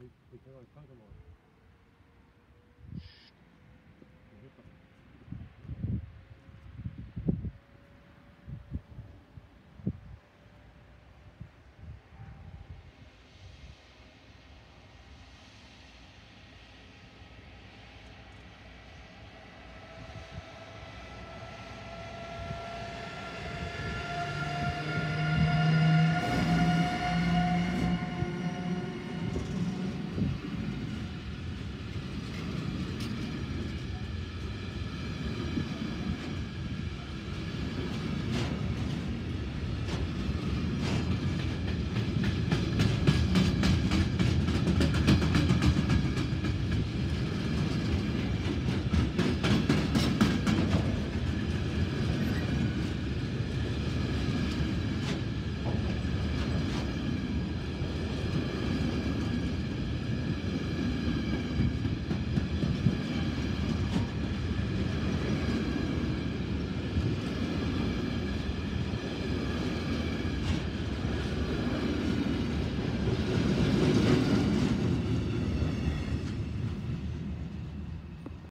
we, we can like Pokemon.